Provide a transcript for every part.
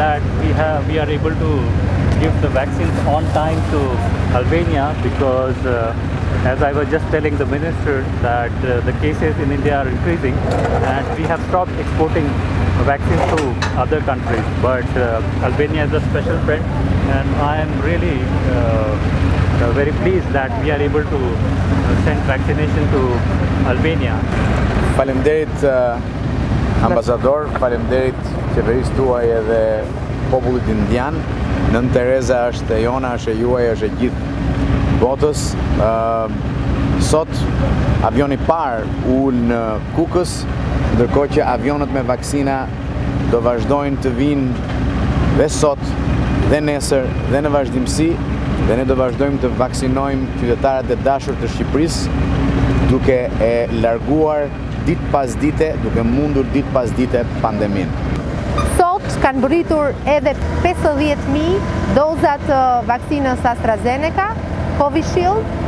that we have we are able to give the vaccines on time to Albania because uh, as I was just telling the minister that uh, the cases in India are increasing and we have stopped exporting vaccines to other countries but uh, Albania is a special friend and I am really uh, uh, very pleased that we are able to send vaccination to Albania. Faleminderit uh, ambasador, faleminderit qeverisë tuaj edhe popullit indian. Nën Tereza është e jona, është e juaj, është e gjithë botës. Uh, sot avioni i parë ul në Kukës, ndërkohë që avionët me vaksina do vazhdojnë të vijnë dhe sot dhe nesër dhe në vazhdimësi dhe ne do vazhdojmë të vaksinojmë qytetarët e dashur të Shqipërisë duke e larguar ditë pas dite, duke mundur ditë pas dite pandeminë. Sot kanë mbërritur edhe 50.000 doza të vaksinës AstraZeneca, Covishield,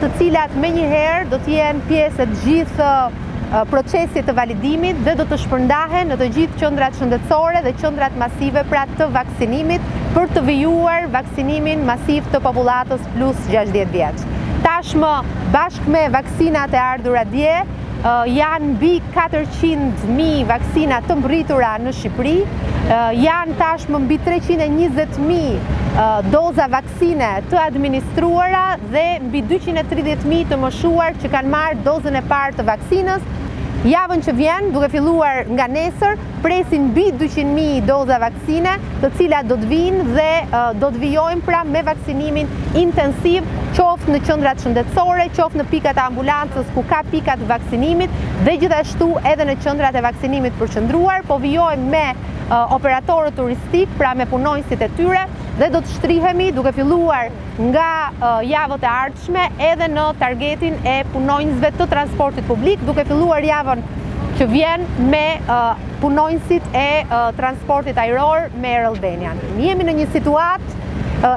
të cilat menjëherë do të jenë pjesë e të gjithë procesit të validimit dhe do të shpërndahen në të gjithë qendrat shëndetësore dhe qendrat masive pra të vaksinimit për të vijuar vaksinimin masiv të popullatës plus 60 vjeç. Tashmë bashkë me vaksinat e ardhura dje, janë mbi 400.000 vaksina të mbërritura në Shqipëri, janë tashmë mbi 320.000 doza vaksine të administruara dhe mbi dyqind e tridhjetë mijë të moshuar që kanë marrë dozën e parë të vaksinës. Javën që vjen, duke filluar nga nesër, presim mbi dyqind mijë doza vaksine, të cilat do të vijnë dhe do të vijojmë pra me vaksinimin intensiv, qoftë në qendrat shëndetësore, qoftë në pikat e ambulancës ku ka pika të vaksinimit dhe gjithashtu edhe në qendrat e vaksinimit përqendruar, po vijojmë me operatorët turistikë, pra me punonjësit e tyre. dhe do të shtrihemi duke filluar nga javët e ardhshme edhe në targetin e punonjësve të transportit publik, duke filluar javën që vjen me punonjësit e transportit ajror me Air Albania. Jemi në një situatë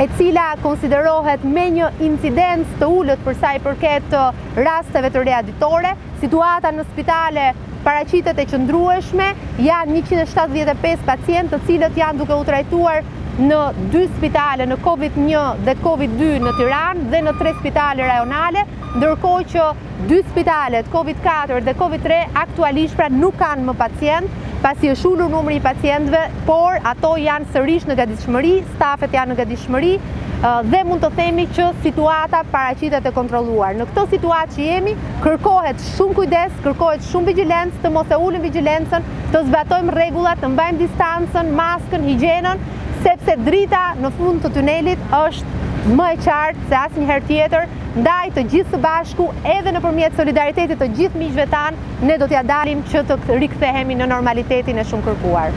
e cila konsiderohet me një incidencë të ulët përsa i përket rasteve të reja ditore, situata në spitale Paraqitet e qëndrueshme, janë njëqind e shtatëdhjetë e pesë pacientë të cilët janë duke u trajtuar në dy spitale, në Covid një dhe Covid dy në Tiranë dhe në tre spitale rajonale, ndërkohë që dy spitalet, Covid katër dhe Covid tre, aktualisht pra nuk kanë më pacientë, pasi është ulur numri i pacientëve, por ato janë sërish në gatishmëri, stafet janë në gatishmëri, dhe mund të themi që situata paraqitet e kontrolluar. Në këtë situatë që jemi, Kërkohet shumë kujdes, kërkohet shumë vigjilencë, të mos e ulim vigjilencën, të zbatojmë rregullat, të mbajmë distancën, maskën, higjienën, sepse drita në fund të tunelit është më e qartë se asnjëherë tjetër, ndaj të gjithë së bashku edhe nëpërmjet solidaritetit të gjithë miqve tanë, ne do t'ia dalim që të rikthehemi në normalitetin e shumëkërkuar.